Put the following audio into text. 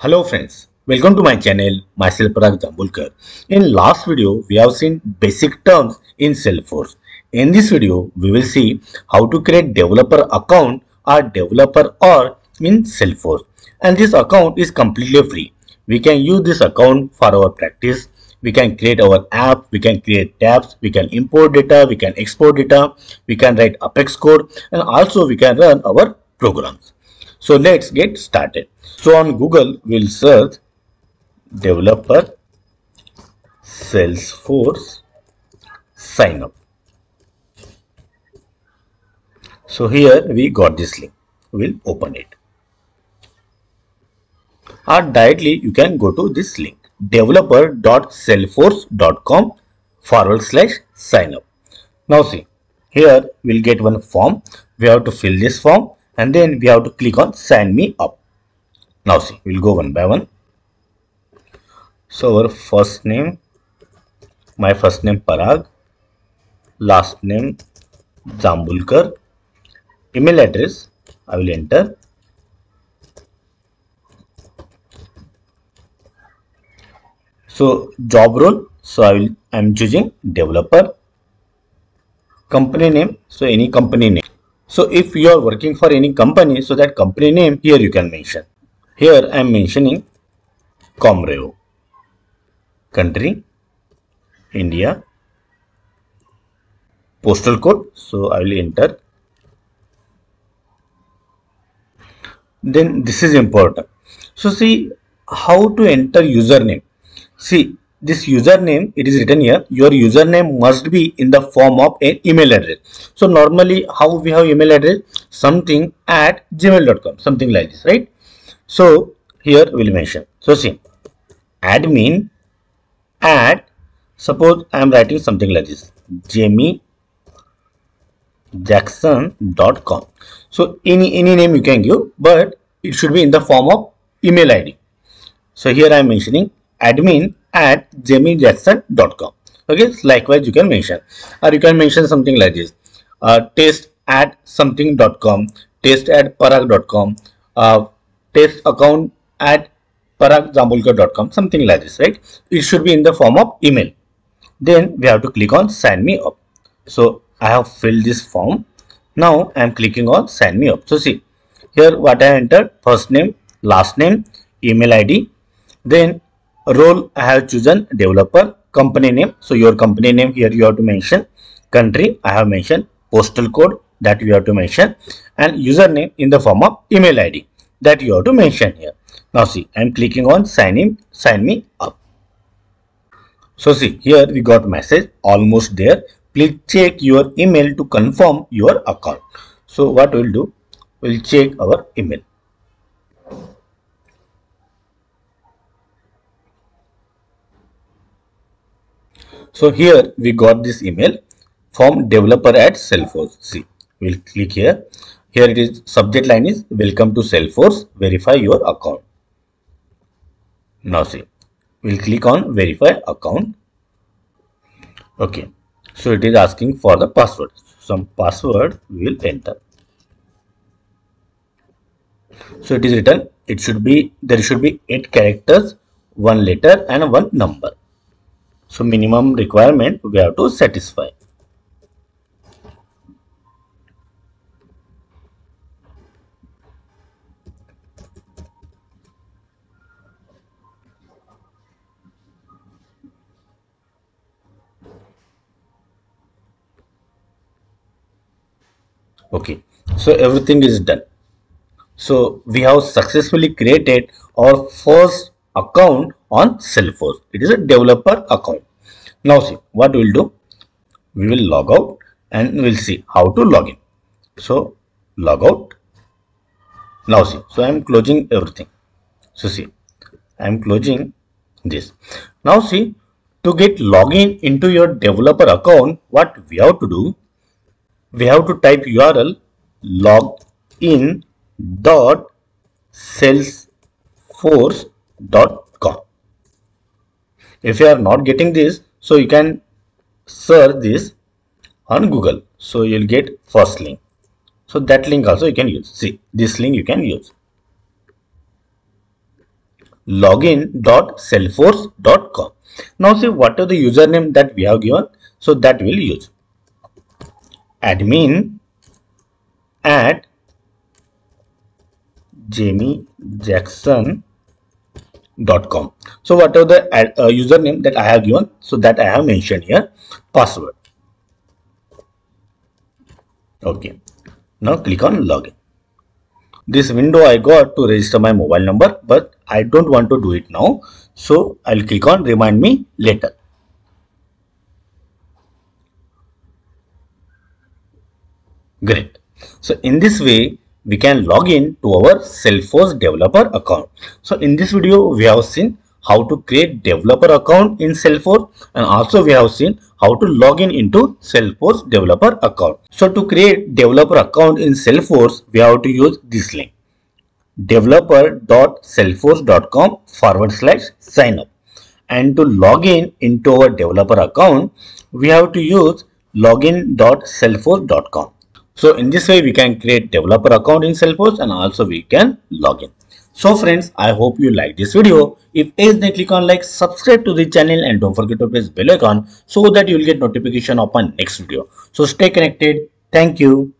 Hello friends, welcome to my channel, myself Parag Jambulkar. In last video, we have seen basic terms in Salesforce. In this video, we will see how to create developer account or developer org in Salesforce. And this account is completely free. We can use this account for our practice. We can create our app, we can create tabs, we can import data, we can export data, we can write Apex code and also we can run our programs. So let's get started. So on Google, we'll search developer Salesforce sign up. So here we got this link. We'll open it. Or directly you can go to this link developer.salesforce.com forward slash sign up. Now see here we'll get one form. We have to fill this form and then we have to click on sign me up. Now see, we'll go one by one. So our first name, my first name Parag, last name Jambulkar, email address I will enter. So job role, so I will I am choosing developer. Company name, so any company name. So if you are working for any company, so that company name here you can mention. Here I am mentioning Comrevo. Country, India. Postal code, so I will enter. Then this is important. So see how to enter username. See this username it is written here your username must be in the form of an email address. So normally how we have email address? Something at gmail.com something like this right? So here we'll mention. So see admin at suppose i am writing something like this jamie jackson.com so any any name you can give but it should be in the form of email id so here i am mentioning admin at jamiejackson.com okay likewise you can mention. Or you can mention something like this. Uh, test at something.com test at parag.com uh, test account at paragjambulkar.com something like this right? It should be in the form of email. Then we have to click on sign me up. So i have filled this form. Now i am clicking on sign me up. So see here what i entered first name last name email id then role I have chosen developer company name. So your company name here you have to mention. Country I have mentioned. Postal code that you have to mention. And username in the form of email ID that you have to mention here. Now see I am clicking on sign in sign me up. So see here we got message almost there. Please check your email to confirm your account. So what we'll do? We'll check our email So here we got this email from developer at Salesforce. See, we'll click here. Here it is subject line is welcome to Salesforce. Verify your account. Now see, we'll click on verify account. Okay, so it is asking for the password. Some password we will enter. So it is written. It should be there should be eight characters, one letter and one number. So minimum requirement we have to satisfy. Okay, so everything is done. So we have successfully created our first account on Salesforce. It is a developer account. Now see what we will do. We will log out and we will see how to log in. So log out. Now see. So I am closing everything. So see I am closing this. Now see to get login into your developer account what we have to do we have to type URL login dot salesforce com. If you are not getting this, so you can search this on Google. So you'll get first link. So that link also you can use. See, this link you can use. login.salesforce.com. Now see what are the username that we have given. So that we'll use admin at jamiejackson.com. So whatever the uh, username that I have given, so that I have mentioned here, password. Okay. Now click on login. This window I got to register my mobile number, but I don't want to do it now. So I'll click on remind me later. Great. So in this way, we can log in to our Salesforce developer account. So in this video, we have seen how to create developer account in Salesforce and also we have seen how to log in into Salesforce developer account. So to create developer account in Salesforce, we have to use this link developer.salesforce.com forward slash sign up and to log in into our developer account we have to use login.salesforce.com so in this way we can create developer account in Salesforce and also we can log in. So friends, I hope you like this video. If yes, then click on like, subscribe to the channel and don't forget to press bell icon so that you will get notification of my next video. So stay connected. Thank you.